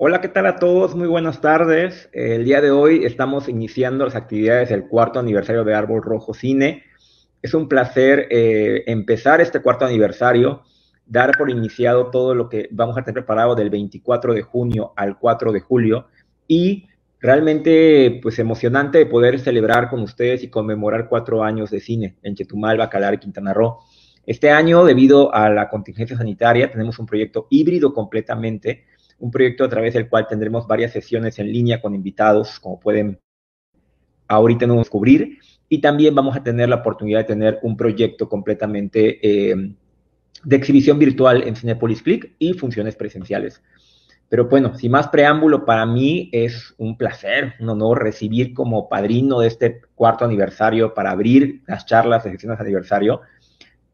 Hola, ¿qué tal a todos? Muy buenas tardes. El día de hoy estamos iniciando las actividades del cuarto aniversario de Árbol Rojo Cine. Es un placer eh, empezar este cuarto aniversario, dar por iniciado todo lo que vamos a tener preparado del 24 de junio al 4 de julio y realmente pues emocionante poder celebrar con ustedes y conmemorar cuatro años de cine en Chetumal, Bacalar y Quintana Roo. Este año, debido a la contingencia sanitaria, tenemos un proyecto híbrido completamente un proyecto a través del cual tendremos varias sesiones en línea con invitados, como pueden ahorita no descubrir, y también vamos a tener la oportunidad de tener un proyecto completamente eh, de exhibición virtual en Cinepolis Click y funciones presenciales. Pero bueno, sin más preámbulo, para mí es un placer, un honor recibir como padrino de este cuarto aniversario para abrir las charlas de sesiones de aniversario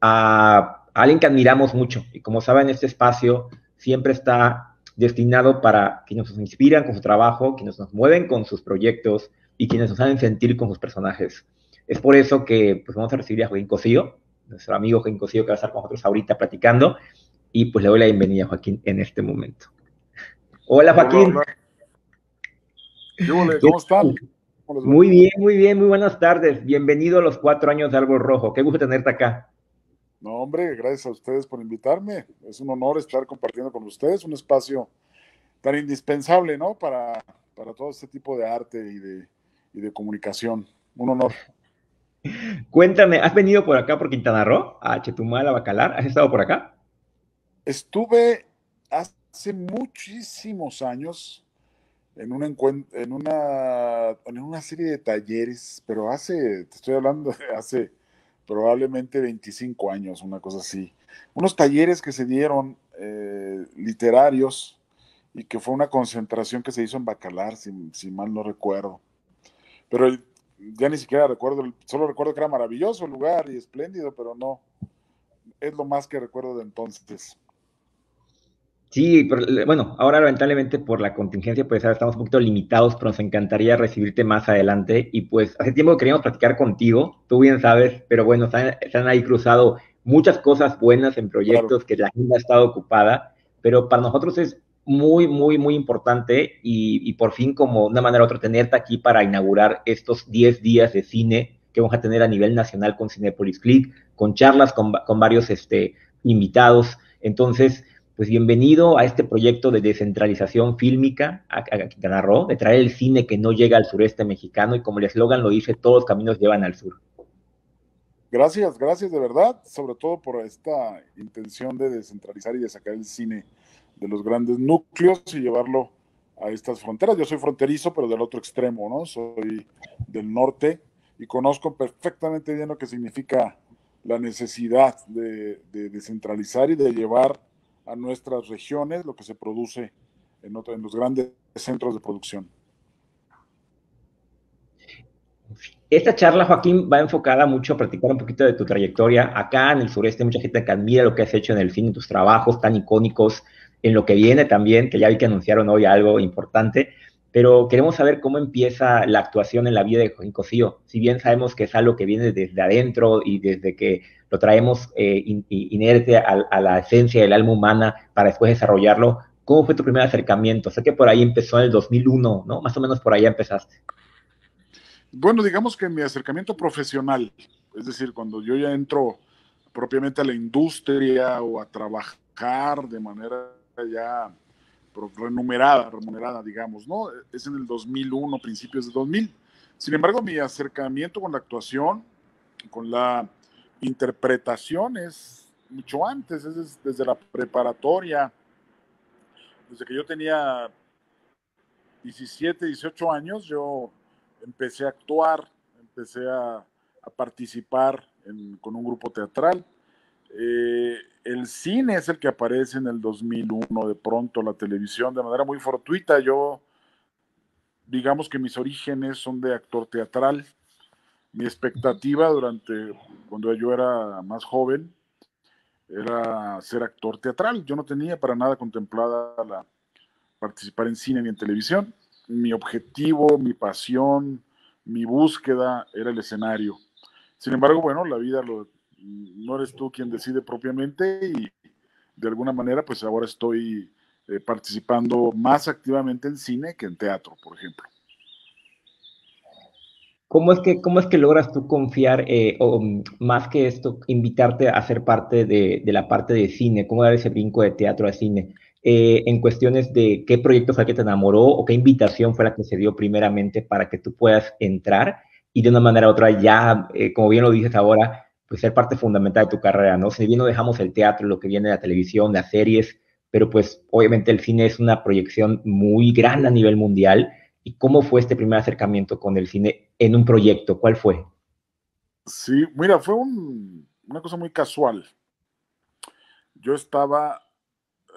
a alguien que admiramos mucho. Y como saben, este espacio siempre está destinado para quienes nos inspiran con su trabajo, quienes nos mueven con sus proyectos y quienes nos hacen sentir con sus personajes. Es por eso que pues, vamos a recibir a Joaquín Cosío, nuestro amigo Joaquín Cosío que va a estar con nosotros ahorita platicando, y pues le doy la bienvenida a Joaquín en este momento. Hola Joaquín. ¿Cómo están? Muy bien, muy bien, muy buenas tardes. Bienvenido a los cuatro años de Árbol Rojo. Qué gusto tenerte acá. No, hombre, gracias a ustedes por invitarme. Es un honor estar compartiendo con ustedes un espacio tan indispensable, ¿no? Para, para todo este tipo de arte y de, y de comunicación. Un honor. Cuéntame, ¿has venido por acá por Quintana Roo, a Chetumal, a Bacalar? ¿Has estado por acá? Estuve hace muchísimos años en una, en una, en una serie de talleres, pero hace, te estoy hablando de hace probablemente 25 años, una cosa así. Unos talleres que se dieron eh, literarios y que fue una concentración que se hizo en Bacalar, si, mal no recuerdo. Pero ya ni siquiera recuerdo, solo recuerdo que era maravilloso el lugar y espléndido, pero no, es lo más que recuerdo de entonces. Sí, pero, bueno, ahora lamentablemente por la contingencia, pues ahora estamos un poquito limitados, pero nos encantaría recibirte más adelante. Y pues hace tiempo que queríamos platicar contigo, tú bien sabes, pero bueno, se han, ahí cruzado muchas cosas buenas en proyectos que la gente ha estado ocupada, pero para nosotros es muy, muy, muy importante y, por fin como una manera u otra tenerte aquí para inaugurar estos 10 días de cine que vamos a tener a nivel nacional con Cinepolis Click, con charlas con, con varios este, invitados. Entonces, pues bienvenido a este proyecto de descentralización fílmica a, Quintana Roo, de traer el cine que no llega al sureste mexicano y como el eslogan lo dice, todos los caminos llevan al sur. Gracias, gracias de verdad, sobre todo por esta intención de descentralizar y de sacar el cine de los grandes núcleos y llevarlo a estas fronteras. Yo soy fronterizo, pero del otro extremo, ¿no? Soy del norte y conozco perfectamente bien lo que significa la necesidad de descentralizar y de llevar a nuestras regiones lo que se produce en, en los grandes centros de producción. Esta charla, Joaquín, va enfocada mucho a practicar un poquito de tu trayectoria. Acá en el sureste, mucha gente que admira lo que has hecho en el cine, tus trabajos tan icónicos, en lo que viene también, que ya vi que anunciaron hoy algo importante, pero queremos saber cómo empieza la actuación en la vida de Joaquín Cosío. Si bien sabemos que es algo que viene desde adentro y desde que lo traemos eh, inerte a, la esencia del alma humana para después desarrollarlo. ¿Cómo fue tu primer acercamiento? Sé que por ahí empezó en el 2001, ¿no? Más o menos por ahí empezaste. Bueno, digamos que mi acercamiento profesional, es decir, cuando yo ya entro propiamente a la industria o a trabajar de manera ya remunerada, remunerada, digamos, ¿no? Es en el 2001, principios de 2000. Sin embargo, mi acercamiento con la actuación, con la interpretaciones mucho antes, es desde la preparatoria, desde que yo tenía 17, 18 años, yo empecé a actuar, empecé a, participar con un grupo teatral. Eh, el cine es el que aparece en el 2001, de pronto la televisión de manera muy fortuita. Yo, digamos que mis orígenes son de actor teatral mi expectativa durante, cuando yo era más joven, era ser actor teatral. Yo no tenía para nada contemplada la, participar en cine ni en televisión. Mi objetivo, mi pasión, mi búsqueda era el escenario. Sin embargo, bueno, la vida lo, no eres tú quien decide propiamente y de alguna manera, pues ahora estoy eh, participando más activamente en cine que en teatro, por ejemplo. ¿Cómo es que, cómo es que logras tú confiar, eh, o más que esto, invitarte a ser parte de, la parte de cine? ¿Cómo dar ese brinco de teatro a cine? Eh, en cuestiones de qué proyecto fue el que te enamoró o qué invitación fue la que se dio primeramente para que tú puedas entrar y de una manera u otra ya, como bien lo dices ahora, pues ser parte fundamental de tu carrera, ¿no? Si bien no dejamos el teatro, lo que viene de la televisión, las series, pero pues obviamente el cine es una proyección muy grande a nivel mundial ¿Y cómo fue este primer acercamiento con el cine en un proyecto? ¿Cuál fue? Sí, mira, fue una cosa muy casual. Yo estaba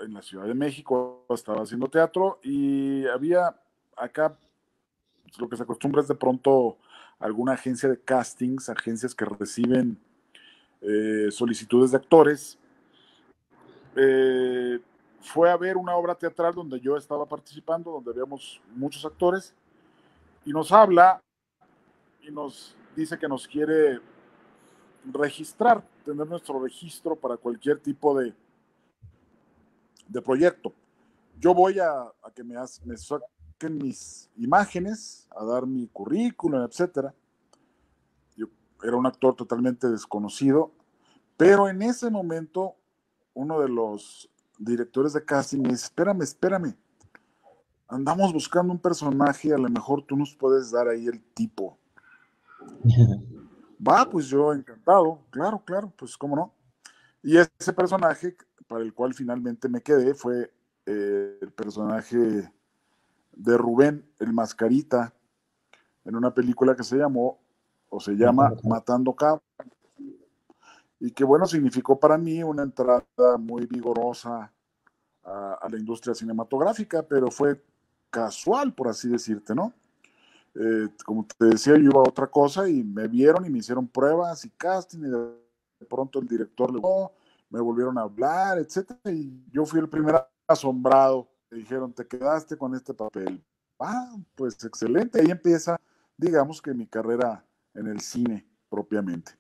en la Ciudad de México, estaba haciendo teatro y había acá lo que se acostumbra es de pronto alguna agencia de castings, agencias que reciben eh, solicitudes de actores. Eh, fue a ver una obra teatral donde yo estaba participando, donde habíamos muchos actores, y nos habla y nos dice que nos quiere registrar, tener nuestro registro para cualquier tipo de, de proyecto. Yo voy a, que me, me saquen mis imágenes, a dar mi currículum, etc. Era un actor totalmente desconocido, pero en ese momento uno de los directores de casting me dice, espérame, espérame, andamos buscando un personaje, a lo mejor tú nos puedes dar ahí el tipo. Va, pues yo encantado, claro, claro, pues cómo no. Y ese personaje para el cual finalmente me quedé fue eh, el personaje de Rubén, el mascarita, en una película que se llamó o se llama Matando Cabos y que bueno, significó para mí una entrada muy vigorosa a, la industria cinematográfica, pero fue casual, por así decirte, ¿no? Eh, como te decía, yo iba a otra cosa y me vieron y me hicieron pruebas y casting y de pronto el director le me volvieron a hablar, etcétera, y yo fui el primer asombrado. Me dijeron, te quedaste con este papel. Ah, pues excelente. Ahí empieza, digamos que mi carrera en el cine propiamente.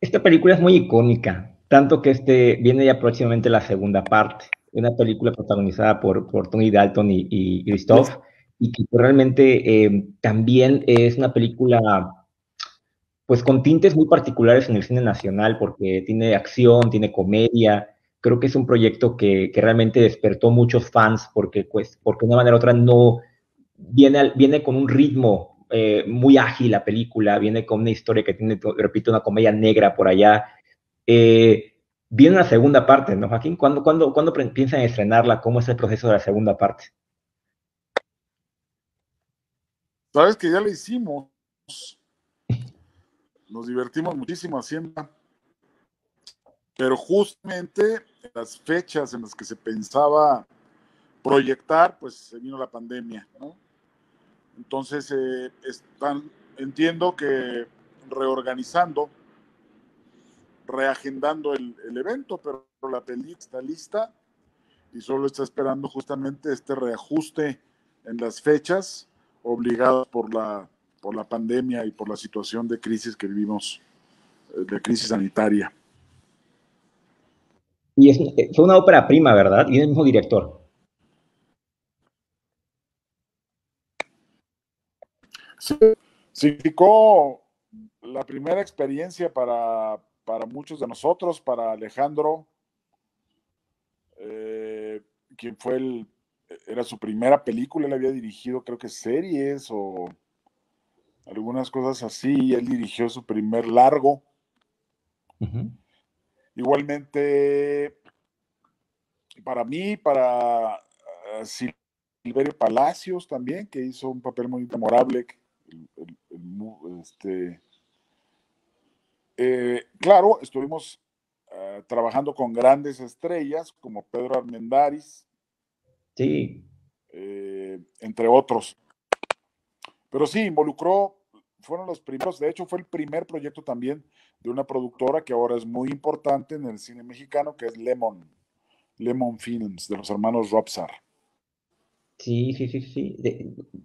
Esta película es muy icónica, tanto que este viene ya próximamente la segunda parte, una película protagonizada por, por Tony Dalton y, y Christoph, y que realmente eh, también es una película pues con tintes muy particulares en el cine nacional, porque tiene acción, tiene comedia, creo que es un proyecto que, que realmente despertó muchos fans, porque, pues, porque de una manera u otra no viene, viene con un ritmo eh, muy ágil la película, viene con una historia que tiene, repito, una comedia negra por allá. Eh, viene una segunda parte, ¿no, Joaquín? ¿Cuándo, cuándo, ¿Cuándo piensan estrenarla? ¿Cómo es el proceso de la segunda parte? Sabes que ya la hicimos. Nos divertimos muchísimo haciendo. Pero justamente las fechas en las que se pensaba proyectar, pues se vino la pandemia, ¿no? Entonces, eh, están, entiendo que reorganizando, reagendando el, evento, pero la película está lista y solo está esperando justamente este reajuste en las fechas obligadas por la, por la pandemia y por la situación de crisis que vivimos, eh, de crisis sanitaria. Y es, fue una ópera prima, ¿verdad? Y el mismo director. Significó la primera experiencia para, muchos de nosotros, para Alejandro, eh, quien fue el, era su primera película, él había dirigido creo que series o algunas cosas así, él dirigió su primer largo. Igualmente, para mí, para uh, Silverio Palacios también, que hizo un papel muy memorable este, eh, claro, estuvimos eh, trabajando con grandes estrellas como Pedro Armendáriz. Sí. Eh, entre otros. Pero sí, involucró, fueron los primeros, de hecho fue el primer proyecto también de una productora que ahora es muy importante en el cine mexicano, que es Lemon, Lemon Films, de los hermanos Robsar. Sí, sí, sí, sí.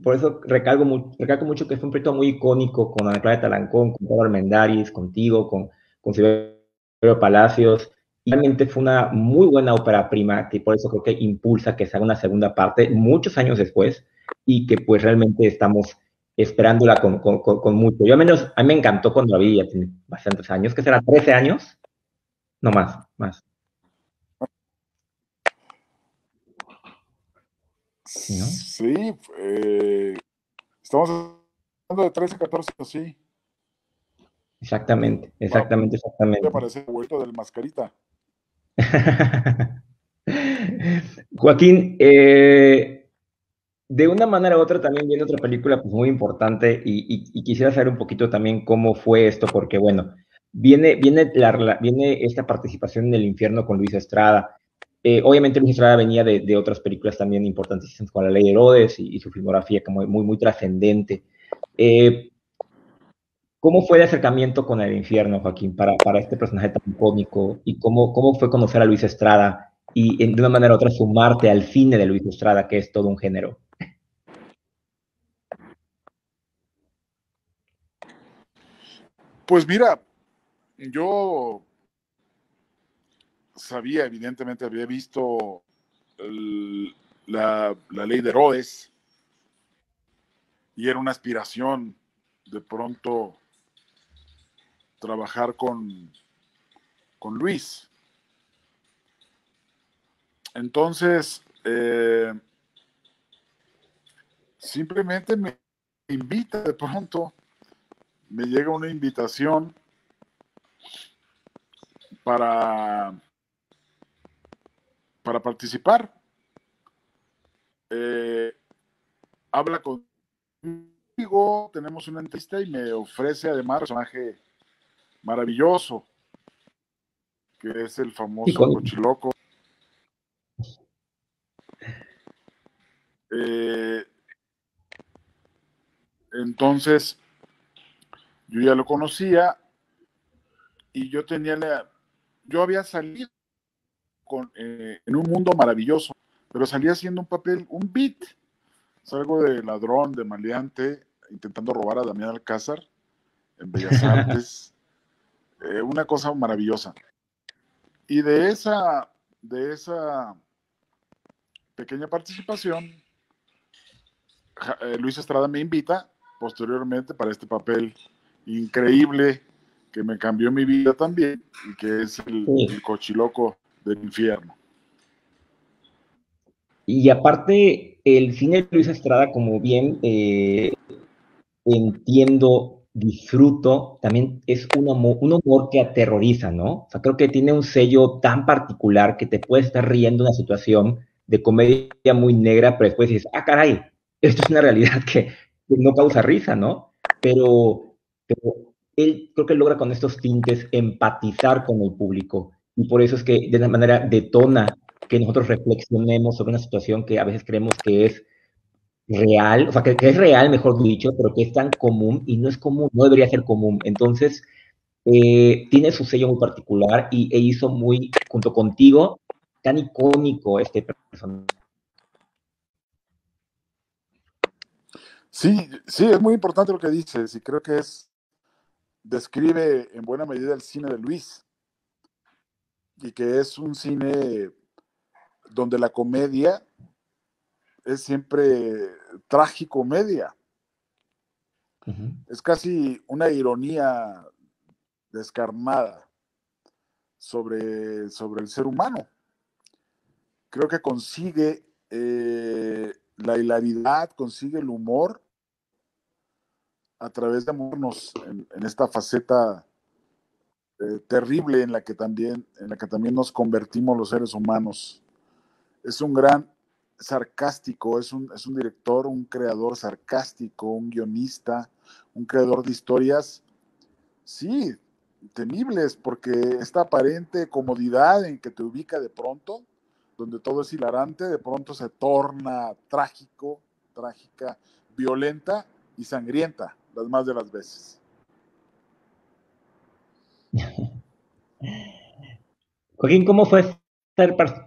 por eso recalco, recalco mucho que fue un proyecto muy icónico con Ana Clara Talancón, con Pablo Armendáriz, contigo, con, con Silverio Palacios. Realmente fue una muy buena ópera prima, que por eso creo que impulsa que se haga una segunda parte muchos años después y que pues realmente estamos esperándola con, mucho. Yo al menos, a mí me encantó cuando la vi, hace bastantes años, que será 13 años, no más, más. Sí, eh, estamos hablando de 13, 14, sí. Exactamente, exactamente, exactamente. parece el vuelto del mascarita. Joaquín, eh, de una manera u otra también viene otra película pues, muy importante y, quisiera saber un poquito también cómo fue esto, porque bueno, viene, viene, la, viene esta participación en el infierno con Luis Estrada. Eh, obviamente Luis Estrada venía de, otras películas también importantísimas como La Ley de Herodes y, su filmografía como muy, muy trascendente. Eh, ¿Cómo fue el acercamiento con el infierno, Joaquín, para, para este personaje tan icónico? ¿Y cómo, cómo fue conocer a Luis Estrada y de una manera u otra sumarte al cine de Luis Estrada, que es todo un género? Pues mira, yo sabía, evidentemente, había visto la, ley de Herodes y era una aspiración de pronto trabajar con, con Luis. Entonces, eh, simplemente me invita de pronto, me llega una invitación para, para participar. Eh, habla conmigo, tenemos una entrevista y me ofrece además un personaje maravilloso, que es el famoso Cochiloco. Eh, entonces, yo ya lo conocía y yo tenía la, yo había salido con, eh, en un mundo maravilloso, pero salía haciendo un papel, un beat. Salgo de ladrón, de maleante, intentando robar a Damián Alcázar en Bellas Artes. Eh, una cosa maravillosa. Y de esa, de esa pequeña participación, eh, Luis Estrada me invita posteriormente para este papel increíble que me cambió mi vida también y que es el, cochiloco del infierno. Y aparte, el cine de Luis Estrada, como bien eh, entiendo, disfruto, también es un humor, un humor que aterroriza, ¿no? O sea, creo que tiene un sello tan particular que te puedes estar riendo una situación de comedia muy negra, pero después dices, ah, caray, esto es una realidad que, no causa risa, ¿no? Pero, él creo que logra con estos tintes empatizar con el público y por eso es que de una manera detona que nosotros reflexionemos sobre una situación que a veces creemos que es real, o sea, que, es real, mejor dicho, pero que es tan común y no es común, no debería ser común. Entonces, eh, tiene su sello muy particular y e hizo muy, junto contigo, tan icónico este personaje. Sí, sí, es muy importante lo que dices y creo que es, describe en buena medida el cine de Luis y que es un cine donde la comedia es siempre tragicomedia. Es casi una ironía descarnada sobre, sobre el ser humano. Creo que consigue eh, la hilaridad, consigue el humor a través de amornos en, esta faceta eh, terrible en la que también en la que también nos convertimos los seres humanos. Es un gran sarcástico, es un, es un director, un creador sarcástico, un guionista, un creador de historias, sí, temibles, porque esta aparente comodidad en que te ubica de pronto, donde todo es hilarante, de pronto se torna trágico, trágica, violenta y sangrienta, las más de las veces. Joaquín, ¿cómo fue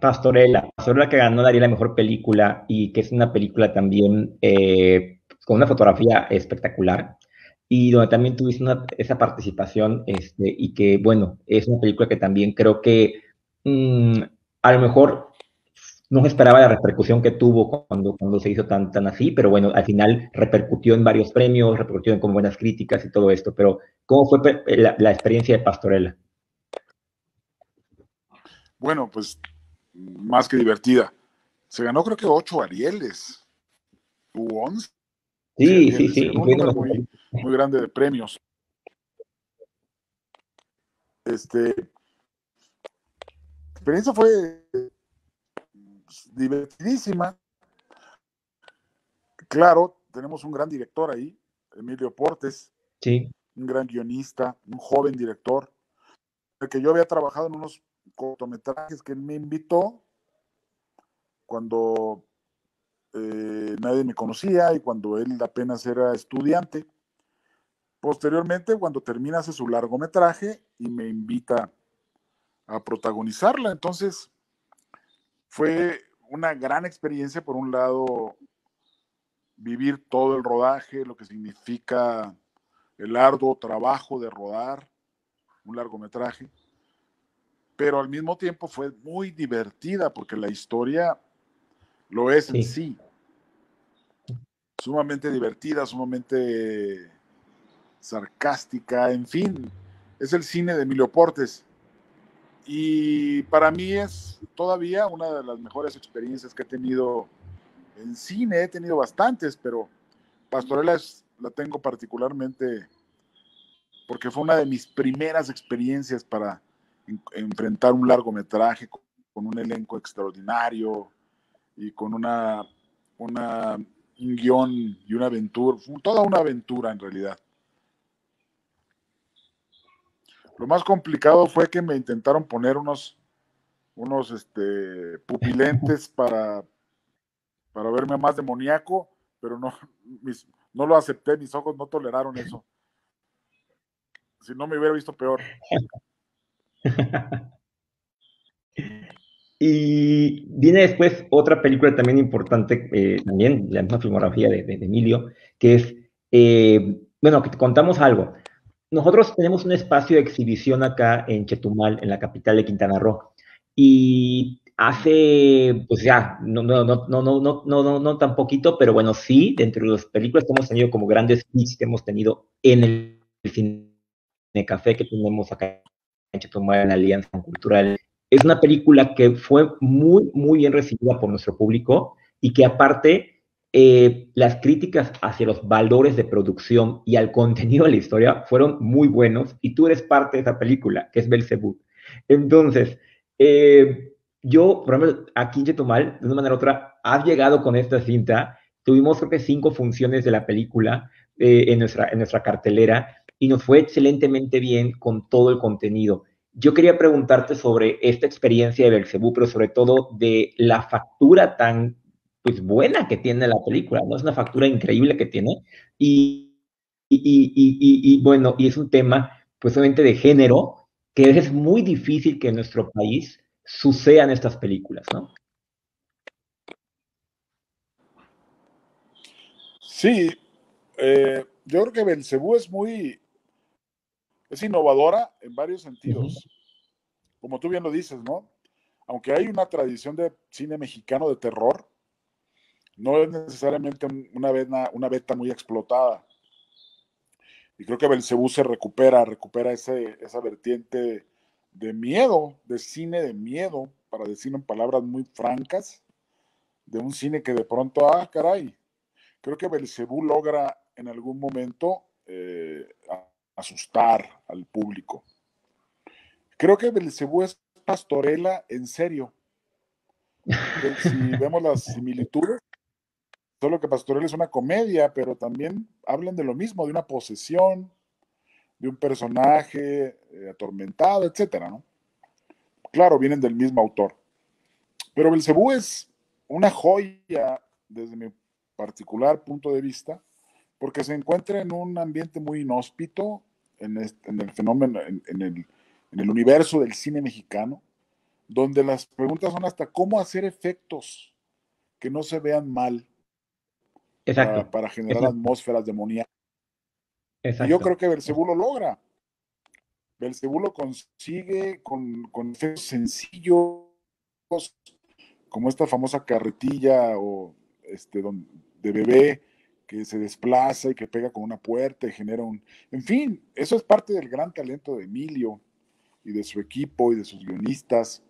Pastorela, Pastorela que ganó Daría la mejor película y que es una película también eh, con una fotografía espectacular y donde también tuviste esa participación este, y que, bueno, es una película que también creo que mm, a lo mejor no se esperaba la repercusión que tuvo cuando, cuando se hizo tan, tan así, pero bueno, al final repercutió en varios premios, repercutió con buenas críticas y todo esto, pero ¿cómo fue la, la experiencia de Pastorela? bueno, pues más que divertida. Se ganó creo que ocho Arieles, u once. Sí, sí, sí. Un número muy, muy grande de premios. Este, la experiencia fue divertidísima. Claro, tenemos un gran director ahí, Emilio Portes. Sí. Un gran guionista, un joven director, que yo había trabajado en unos cortometrajes que él me invitó cuando eh, nadie me conocía y cuando él apenas era estudiante. Posteriormente, cuando termina hace su largometraje y me invita a protagonizarla. Entonces, fue una gran experiencia, por un lado, vivir todo el rodaje, lo que significa el arduo trabajo de rodar un largometraje pero al mismo tiempo fue muy divertida porque la historia lo es en sí. Sumamente divertida, sumamente sarcástica, en fin, es el cine de Emilio Portes. Y para mí es todavía una de las mejores experiencias que he tenido en cine. He tenido bastantes, pero Pastorela la tengo particularmente porque fue una de mis primeras experiencias para enfrentar un largometraje con, un elenco extraordinario y con una, una, un guion y una aventura, toda una aventura en realidad. Lo más complicado fue que me intentaron poner unos, unos este, pupilentes para, para verme más demoníaco, pero no, no lo acepté, mis ojos no toleraron eso. Si no me hubiera visto peor. y viene después otra película también importante, eh, también la misma filmografía de, Emilio, que es, eh, bueno, que te contamos algo. Nosotros tenemos un espacio de exhibición acá en Chetumal, en la capital de Quintana Roo. Y hace, pues ya, no, no, no, no, no, no, no, no tan poquito, pero bueno, sí, dentro de las películas que hemos tenido como grandes hits que hemos tenido en el cine café que tenemos acá en la Alianza Cultural. Es una película que fue muy, muy bien recibida por nuestro público y que aparte eh, las críticas hacia los valores de producción y al contenido de la historia fueron muy buenos y tú eres parte de esa película, que es Belzebú. Entonces, eh, yo, por ejemplo, aquí en Chetumal, de una manera u otra, has llegado con esta cinta. Tuvimos creo que cinco funciones de la película eh, en, nuestra, en nuestra cartelera y nos fue excelentemente bien con todo el contenido. Yo quería preguntarte sobre esta experiencia de Belcebú, pero sobre todo de la factura tan pues, buena que tiene la película, ¿no? Es una factura increíble que tiene. Y, y, bueno, y es un tema, pues obviamente de género, que es muy difícil que en nuestro país sucedan estas películas, ¿no? Sí, eh, yo creo que Belcebú es muy, es innovadora en varios sentidos. Como tú bien lo dices, ¿no? Aunque hay una tradición de cine mexicano de terror, no es necesariamente una beta, una beta muy explotada. Y creo que Belcebú se recupera, recupera ese, esa vertiente de miedo, de cine de miedo, para decirlo en palabras muy francas, de un cine que de pronto, ah, caray, creo que Belcebú logra en algún momento eh, asustar al público. Creo que Belcebú es pastorela en serio. Si vemos las similitudes, solo que Pastorela es una comedia, pero también hablan de lo mismo, de una posesión, de un personaje eh, atormentado, etcétera, ¿no? Claro, vienen del mismo autor. Pero Belcebú es una joya desde mi particular punto de vista, porque se encuentra en un ambiente muy inhóspito, en, el fenómeno, en, el, universo del cine mexicano, donde las preguntas son hasta cómo hacer efectos que no se vean mal Para, generar atmósferas demoníacas. yo creo que Belcebú lo logra. Belcebú lo consigue con, con efectos sencillos, como esta famosa carretilla o este, de bebé que se desplaza y que pega con una puerta y genera un... En fin, eso es parte del gran talento de Emilio y de su equipo y de sus guionistas.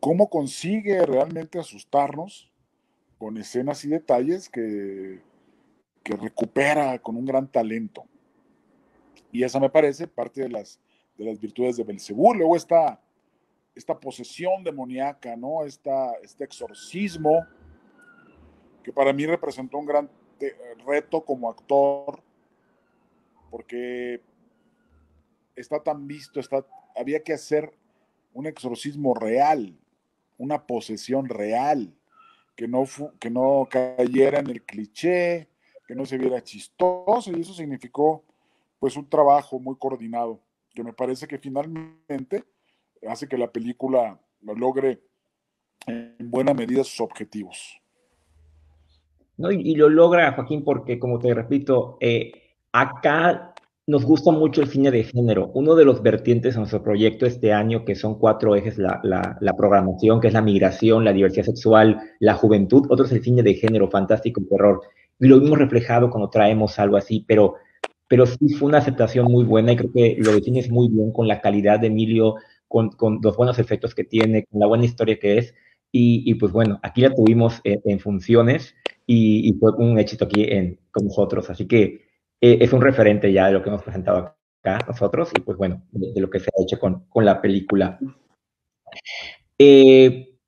¿Cómo consigue realmente asustarnos con escenas y detalles que, que recupera con un gran talento? Y esa me parece parte de las, de las virtudes de Belcebú. Luego está esta posesión demoníaca, ¿no? Esta, este exorcismo, que para mí representó un gran reto como actor, porque está tan visto, está, había que hacer un exorcismo real, una posesión real, que no, que no cayera en el cliché, que no se viera chistoso, y eso significó pues un trabajo muy coordinado, que me parece que finalmente hace que la película logre en buena medida sus objetivos. ¿No? Y, lo logra Joaquín porque, como te repito, eh, acá nos gusta mucho el cine de género. Uno de los vertientes en nuestro proyecto este año, que son cuatro ejes, la, la, programación, que es la migración, la diversidad sexual, la juventud, otro es el cine de género, fantástico, terror. Y lo hemos reflejado cuando traemos algo así, pero, pero sí fue una aceptación muy buena y creo que lo defines muy bien con la calidad de Emilio, con, con los buenos efectos que tiene, con la buena historia que es. Y, y pues bueno, aquí la tuvimos en, funciones y, fue un éxito aquí en, con nosotros. Así que eh, es un referente ya de lo que hemos presentado acá nosotros y pues bueno, de, lo que se ha hecho con, con la película. Eh,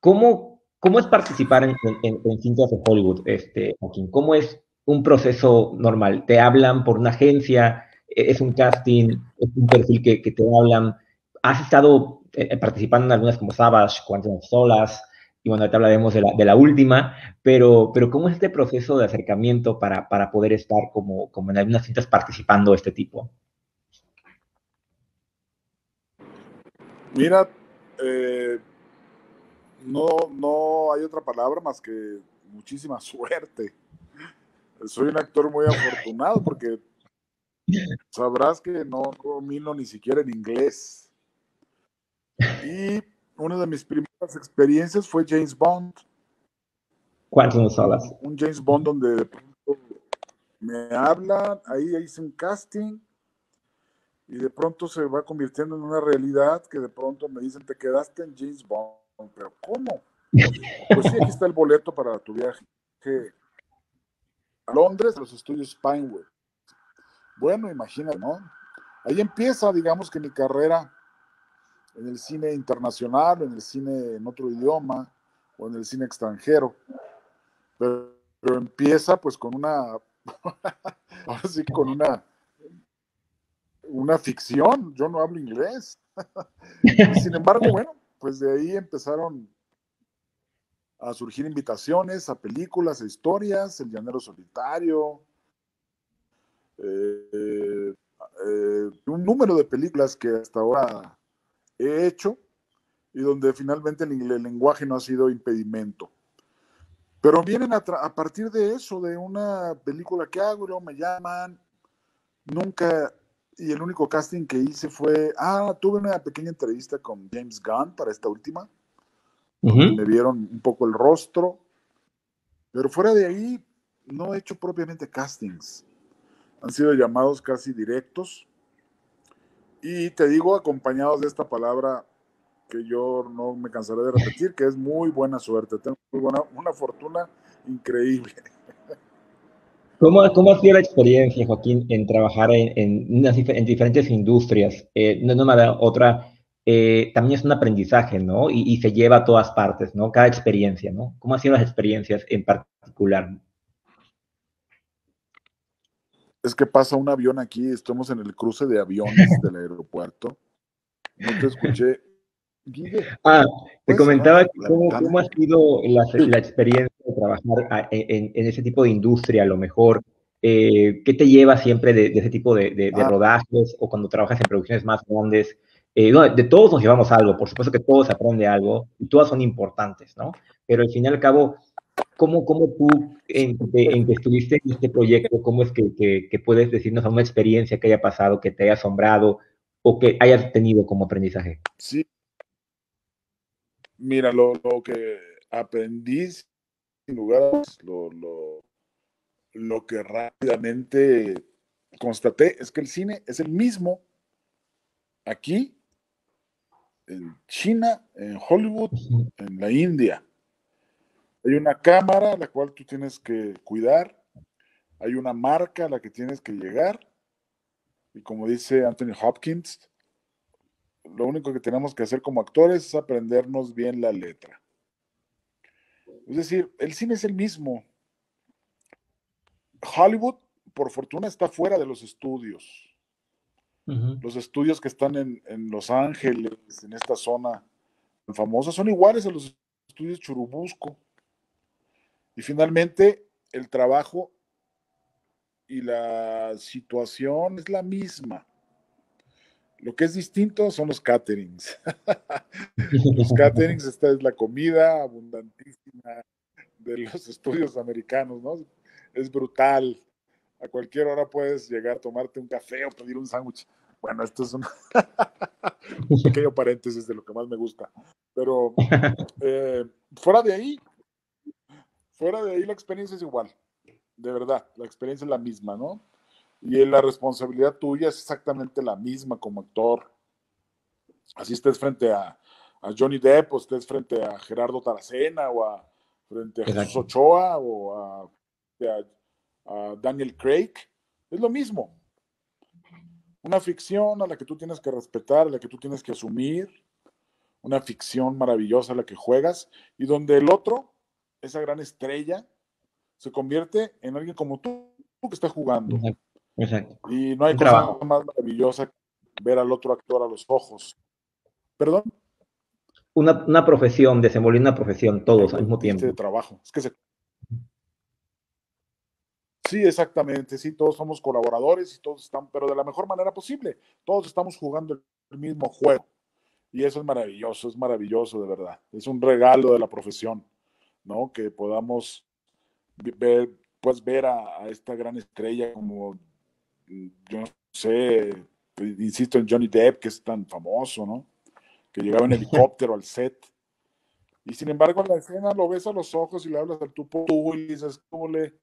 ¿cómo, ¿Cómo es participar en, en, cintas de Hollywood, este, Joaquín? ¿Cómo es un proceso normal? ¿Te hablan por una agencia? es un casting, es un perfil que, que te hablan. Has estado eh, participando en algunas como Savage, Quantum Solas, y bueno, te hablaremos de la, de la última, pero, pero ¿cómo es este proceso de acercamiento para, para poder estar como, como en algunas cintas participando de este tipo? Mira, eh, no, no hay otra palabra más que muchísima suerte. Soy un actor muy afortunado porque Sabrás que no domino ni siquiera en inglés. Y una de mis primeras experiencias fue James Bond. ¿Cuántas salas? Un James Bond donde de pronto me hablan, ahí hice un casting y de pronto se va convirtiendo en una realidad que de pronto me dicen, te quedaste en James Bond. Pero ¿cómo? Pues sí, aquí está el boleto para tu viaje a Londres, a los estudios Pinewood. Bueno, imagínate, ¿no? Ahí empieza, digamos que mi carrera en el cine internacional, en el cine en otro idioma o en el cine extranjero. Pero, empieza pues con una, ahora sí, con una, una ficción. Yo no hablo inglés. Sin embargo, bueno, pues de ahí empezaron a surgir invitaciones a películas, a historias, El Llanero Solitario, eh, eh, un número de películas que hasta ahora he hecho y donde finalmente el, lenguaje no ha sido impedimento. Pero vienen a, partir de eso, de una película que hago, luego me llaman, nunca, y el único casting que hice fue, ah, tuve una pequeña entrevista con James Gunn para esta última, me vieron un poco el rostro, pero fuera de ahí no he hecho propiamente castings han sido llamados casi directos. Y te digo, acompañados de esta palabra que yo no me cansaré de repetir, que es muy buena suerte. Tengo muy buena, una fortuna increíble. ¿Cómo, ¿Cómo, ha sido la experiencia, Joaquín, en trabajar en, en, en diferentes industrias? Eh, no, no me da otra, eh, también es un aprendizaje, ¿no? Y, y, se lleva a todas partes, ¿no? Cada experiencia, ¿no? ¿Cómo han sido las experiencias en particular? Es que pasa un avión aquí, estamos en el cruce de aviones del aeropuerto. No te escuché. Ah, te comentaba cómo, ha sido la, experiencia de trabajar en, ese tipo de industria, a lo mejor. Eh, ¿Qué te lleva siempre de, ese tipo de, ah. rodajes o cuando trabajas en producciones más grandes? Eh, de todos nos llevamos algo, por supuesto que todos aprende algo y todas son importantes, ¿no? Pero al fin y al cabo, ¿cómo, cómo tú, en, que estuviste en este proyecto, cómo es que, que, puedes decirnos una experiencia que haya pasado, que te haya asombrado o que hayas tenido como aprendizaje? Sí. Mira, lo, lo que aprendí, sin lugar lo, lo, lo que rápidamente constaté es que el cine es el mismo aquí, en China, en Hollywood, en la India. Hay una cámara a la cual tú tienes que cuidar, hay una marca a la que tienes que llegar, y como dice Anthony Hopkins, lo único que tenemos que hacer como actores es aprendernos bien la letra. Es decir, el cine es el mismo. Hollywood, por fortuna, está fuera de los estudios. Los estudios que están en, Los Ángeles, en esta zona famosa, son iguales a los estudios Churubusco. Y finalmente, el trabajo y la situación es la misma. Lo que es distinto son los caterings. los caterings, esta es la comida abundantísima de los estudios americanos, ¿no? Es brutal a cualquier hora puedes llegar a tomarte un café o pedir un sándwich. Bueno, esto es un, pequeño paréntesis de lo que más me gusta. Pero eh, fuera de ahí, fuera de ahí la experiencia es igual. De verdad, la experiencia es la misma, ¿no? Y la responsabilidad tuya es exactamente la misma como actor. Así estés frente a, Johnny Depp o estés frente a Gerardo Taracena o a frente a Jesús Ochoa o a a Daniel Craig, es lo mismo. Una ficción a la que tú tienes que respetar, a la que tú tienes que asumir, una ficción maravillosa a la que juegas, y donde el otro, esa gran estrella, se convierte en alguien como tú, que está jugando. Exacto. Y no hay cosa más maravillosa que ver al otro actor a los ojos. ¿Perdón? Una, una profesión, desenvolver una profesión, todos al mismo tiempo. De trabajo. Es que se Sí, exactamente, sí, todos somos colaboradores y todos están, pero de la mejor manera posible. Todos estamos jugando el mismo juego. Y eso es maravilloso, es maravilloso de verdad. Es un regalo de la profesión, ¿no? Que podamos ver, pues ver a, esta gran estrella como, mm, yo no sé, insisto en Johnny Depp, que es tan famoso, ¿no? Que llegaba en helicóptero al set. Y sin embargo, en la escena lo ves a los ojos y le hablas al tú y dices, ¿cómo le,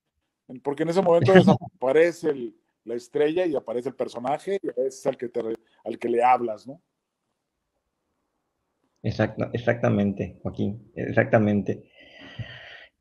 porque en ese momento desaparece la estrella y aparece el personaje y es al que, te, al que le hablas, ¿no? Exacto, exactamente, Joaquín, exactamente.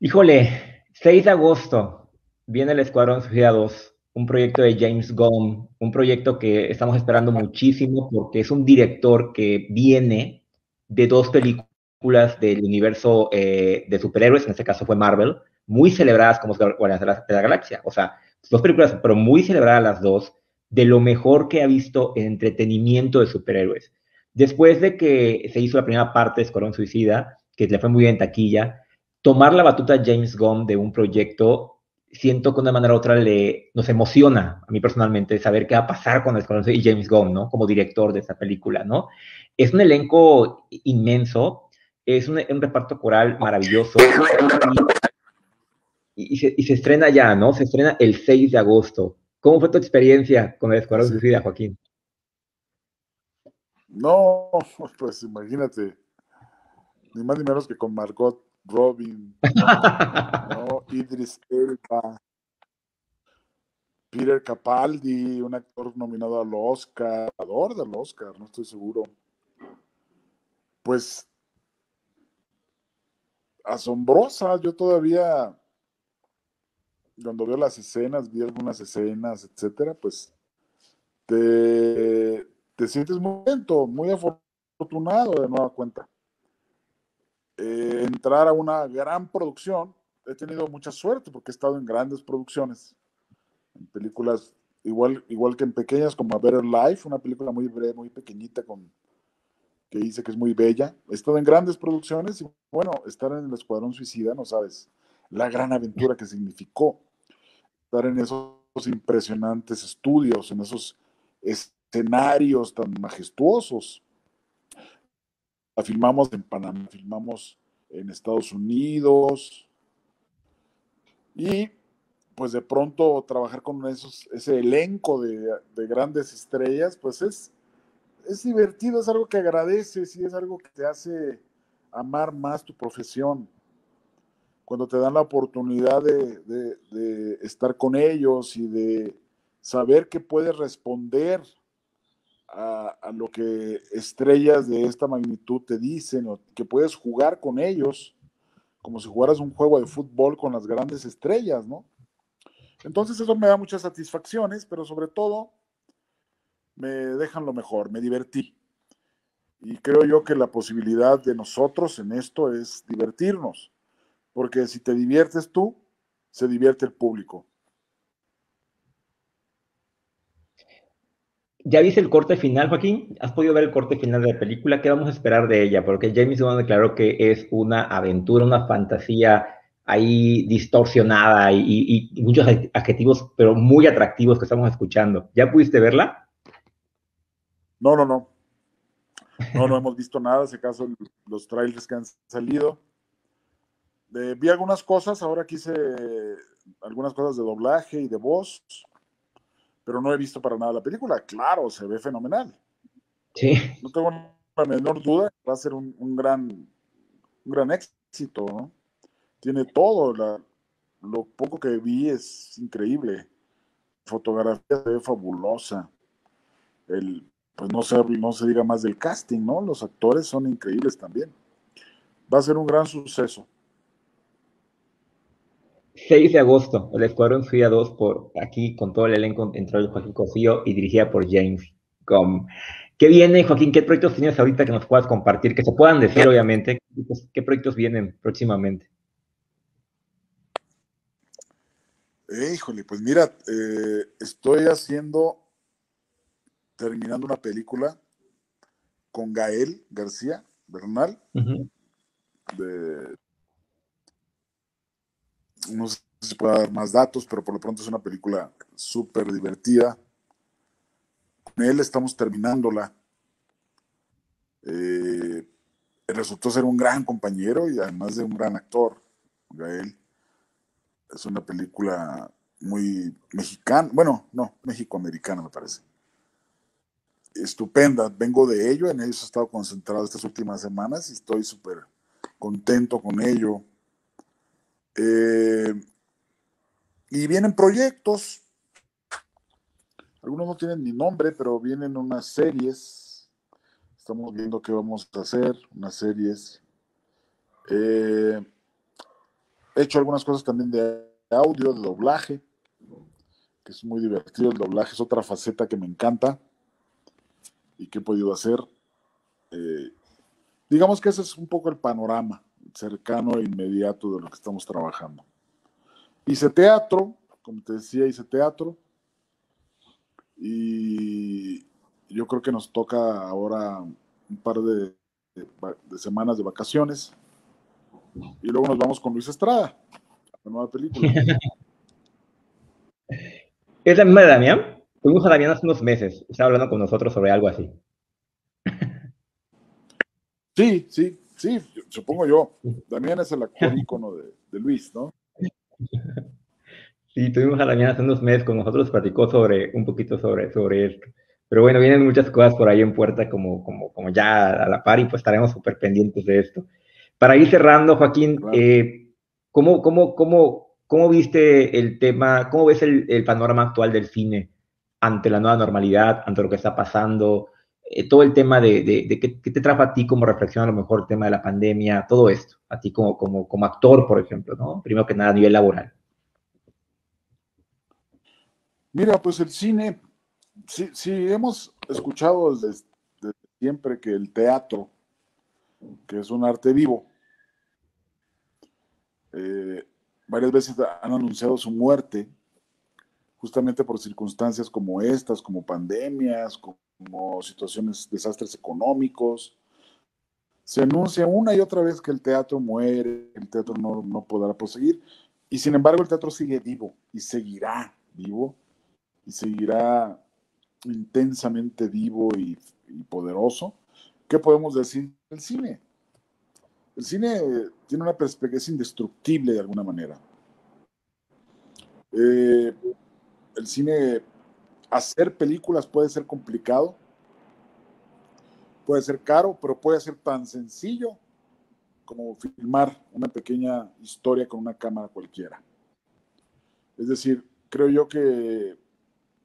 Híjole, 6 de agosto viene el Escuadrón Suicida 2, un proyecto de James Gunn, un proyecto que estamos esperando muchísimo porque es un director que viene de dos películas del universo eh, de superhéroes, en este caso fue Marvel, muy celebradas como Guardianes de la, de la Galaxia. O sea, dos películas, pero muy celebradas las dos, de lo mejor que ha visto en entretenimiento de superhéroes. Después de que se hizo la primera parte de Escuadrón Suicida, que le fue muy bien en taquilla, tomar la batuta James Gunn de un proyecto, siento que de una manera u otra le, nos emociona, a mí personalmente, saber qué va a pasar con Suicida y James Gunn, ¿no? Como director de esta película, ¿no? Es un elenco inmenso, es un, un reparto coral maravilloso. Y y, se, estrena ya, ¿no? Se estrena el 6 de agosto. ¿Cómo fue tu experiencia con el Escuadrón sí. Suicida, Joaquín? No, pues imagínate, ni más ni menos que con Margot Robin, ¿no? Idris Elba, Peter Capaldi, un actor nominado al Oscar, ganador del Oscar, no estoy seguro. Pues asombrosa, yo todavía cuando veo las escenas, vi algunas escenas, etcétera, pues te, sientes muy lento, muy afortunado de nueva cuenta. Eh, entrar a una gran producción, he tenido mucha suerte porque he estado en grandes producciones, en películas igual, igual que en pequeñas como A Better Life, una película muy breve, muy pequeñita con que dice que es muy bella. He estado en grandes producciones y bueno, estar en el Escuadrón Suicida, no sabes, la gran aventura que significó estar en esos impresionantes estudios, en esos escenarios tan majestuosos. La filmamos en Panamá, filmamos en Estados Unidos. Y pues de pronto trabajar con esos, ese elenco de, de, grandes estrellas, pues es, es divertido, es algo que agradeces y es algo que te hace amar más tu profesión. Cuando te dan la oportunidad de, de, de estar con ellos y de saber que puedes responder a, lo que estrellas de esta magnitud te dicen, o que puedes jugar con ellos, como si jugaras un juego de fútbol con las grandes estrellas, ¿no? Entonces eso me da muchas satisfacciones, pero sobre todo me dejan lo mejor, me divertí. Y creo yo que la posibilidad de nosotros en esto es divertirnos, porque si te diviertes tú, se divierte el público. ¿Ya viste el corte final, Joaquín? ¿Has podido ver el corte final de la película? ¿Qué vamos a esperar de ella? Porque James Wan declaró que es una aventura, una fantasía ahí distorsionada y, muchos adjetivos, pero muy atractivos que estamos escuchando. ¿Ya pudiste verla? No, no, no. No, no hemos visto nada, si acaso los trailers que han salido. Eh, vi algunas cosas, ahora quise algunas cosas de doblaje y de voz pero no he visto para nada la película. Claro, se ve fenomenal. Sí. No tengo la menor duda, va a ser un, un gran, un gran éxito, ¿no? Tiene todo, la, lo poco que vi es increíble. Fotografía se ve fabulosa. El, pues no se, no se diga más del casting, ¿no? Los actores son increíbles también. Va a ser un gran suceso. 6 de agosto, el Escuadrón Suya 2 por aquí con todo el elenco entró Joaquín Cosío y dirigida por James Com. ¿Qué viene, Joaquín? ¿Qué proyectos tienes ahorita que nos puedas compartir? Que se puedan decir, obviamente. ¿Qué proyectos vienen próximamente? Eh, híjole, pues mira, eh, estoy haciendo, terminando una película con Gael García Bernal, uh -huh. de no sé si pueda dar más datos, pero por lo pronto es una película súper divertida. Con él estamos terminándola. Eh, resultó ser un gran compañero y además de un gran actor, Gael. Es una película muy mexicana, bueno, no, México-americana me parece. Estupenda, vengo de ello, en ellos he estado concentrado estas últimas semanas y estoy súper contento con ello eh, y vienen proyectos, algunos no tienen ni nombre, pero vienen unas series. Estamos viendo qué vamos a hacer, unas series. Eh, he hecho algunas cosas también de audio, de doblaje, que es muy divertido. El doblaje es otra faceta que me encanta y que he podido hacer. Eh, digamos que ese es un poco el panorama cercano e inmediato de lo que estamos trabajando. Hice teatro, como te decía, hice teatro. Y yo creo que nos toca ahora un par de, de, de semanas de vacaciones. Y luego nos vamos con Luis Estrada, la nueva película. ¿Es la misma de Damián? Fuimos a Damián hace unos meses. Estaba hablando con nosotros sobre algo así. Sí, sí, Sí, supongo yo. Damián es el actor ícono de, de, Luis, ¿no? Sí, tuvimos a Damián hace unos meses con nosotros, platicó sobre un poquito sobre, sobre esto. Pero bueno, vienen muchas cosas por ahí en puerta como, como, como ya a la par y pues estaremos súper pendientes de esto. Para ir cerrando, Joaquín, claro. eh, ¿cómo, cómo, cómo, ¿cómo viste el tema, cómo ves el, el panorama actual del cine ante la nueva normalidad, ante lo que está pasando? Eh, todo el tema de, de, qué, qué, te trajo a ti como reflexión, a lo mejor el tema de la pandemia, todo esto, a ti como, como, como actor, por ejemplo, ¿no? Primero que nada a nivel laboral. Mira, pues el cine, sí, sí hemos escuchado desde, desde siempre que el teatro, que es un arte vivo, eh, varias veces han anunciado su muerte, justamente por circunstancias como estas, como pandemias, como como situaciones, desastres económicos. Se anuncia una y otra vez que el teatro muere, el teatro no, no podrá proseguir, y sin embargo el teatro sigue vivo y seguirá vivo y seguirá intensamente vivo y, poderoso. ¿qué podemos decir del cine? El cine tiene una perspectiva, es indestructible de alguna manera. Eh, el cine, hacer películas puede ser complicado, puede ser caro, pero puede ser tan sencillo como filmar una pequeña historia con una cámara cualquiera. Es decir, creo yo que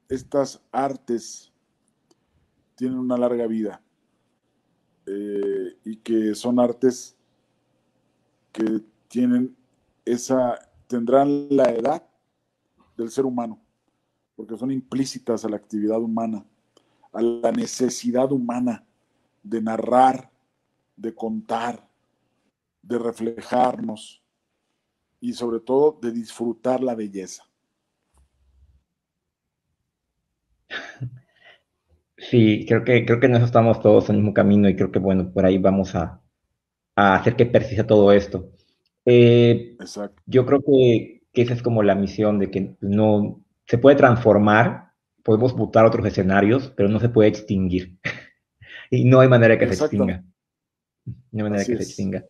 estas artes tienen una larga vida eh, y que son artes que tienen esa, tendrán la edad del ser humano, porque son implícitas a la actividad humana, a la necesidad humana de narrar, de contar, de reflejarnos y sobre todo de disfrutar la belleza. Sí, creo que, creo que en eso estamos todos en el mismo camino y creo que, bueno, por ahí vamos a, hacer que persista todo esto. Eh, yo creo que, que, esa es como la misión de que no se puede transformar, podemos mutar otros escenarios, pero no se puede extinguir. y no hay manera que se extinga. No hay manera que se extinga.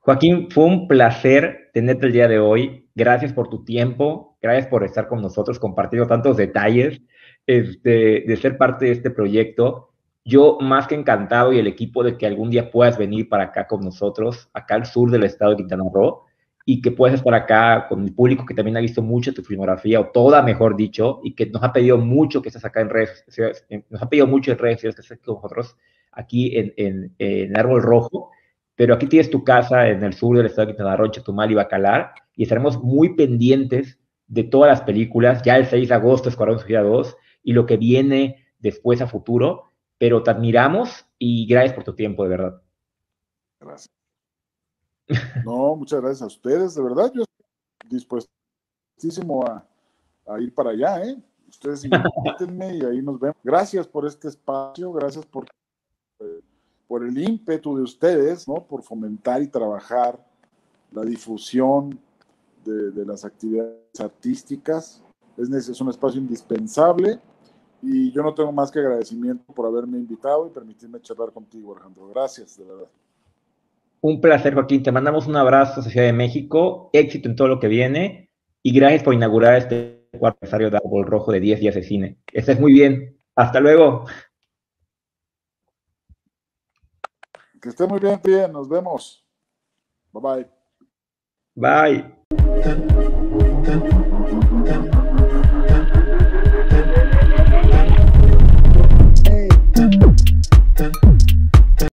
Joaquín, fue un placer tenerte el día de hoy. Gracias por tu tiempo, gracias por estar con nosotros, compartiendo tantos detalles este, de ser parte de este proyecto. Yo más que encantado y el equipo de que algún día puedas venir para acá con nosotros, acá al sur del estado de Quintana Roo, y que puedas estar acá con el público que también ha visto mucho tu filmografía, o toda, mejor dicho, y que nos ha pedido mucho que estés acá en redes nos ha pedido mucho en redes sociales que estés con nosotros aquí en, en, en Árbol Rojo pero aquí tienes tu casa en el sur del estado de Quintana Roo, Chetumal y Bacalar, y estaremos muy pendientes de todas las películas. Ya el 6 de agosto, Escuadrón Suicida 2, y lo que viene después a futuro, pero te admiramos y gracias por tu tiempo, de verdad. Gracias. No, muchas gracias a ustedes, de verdad, yo estoy dispuestísimo a, ir para allá, ¿eh? Ustedes invítenme y ahí nos vemos. Gracias por este espacio, gracias por... Eh, por el ímpetu de ustedes, ¿no? Por fomentar y trabajar la difusión de, las actividades artísticas. Es, es un espacio indispensable y yo no tengo más que agradecimiento por haberme invitado y permitirme charlar contigo, Alejandro. Gracias, de verdad. Un placer, Joaquín. Te mandamos un abrazo a Ciudad de México, éxito en todo lo que viene y gracias por inaugurar este cuarto aniversario de Árbol Rojo de 10 días de cine. Estés muy bien. Hasta luego. Que esté muy bien, bien. Nos vemos. Bye bye. Bye.